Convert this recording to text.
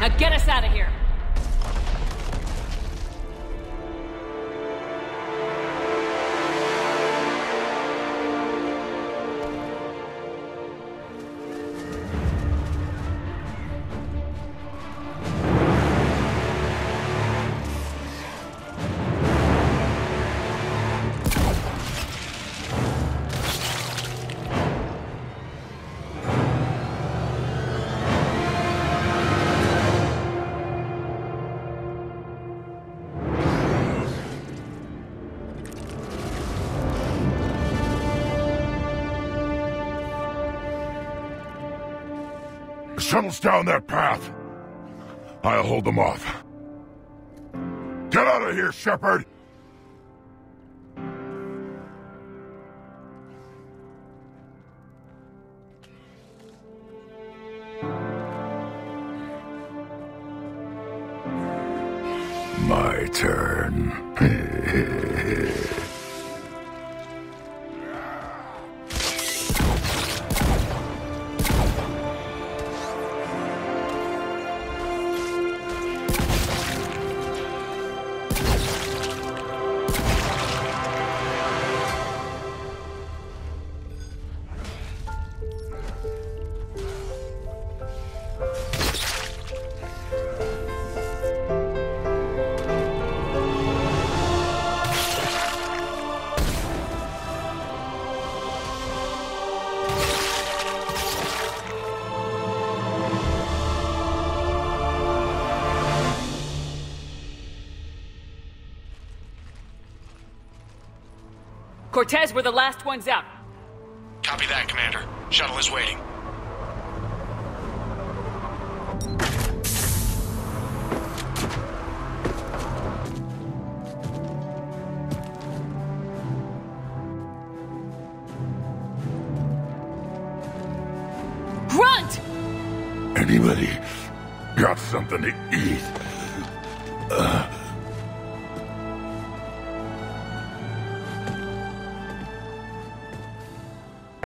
Now get us out of here. Shuttle's down that path. I'll hold them off. Get out of here, Shepard! My turn. Cortez, we're the last ones out. Copy that, Commander. Shuttle is waiting. Grunt! Anybody got something to eat? Uh.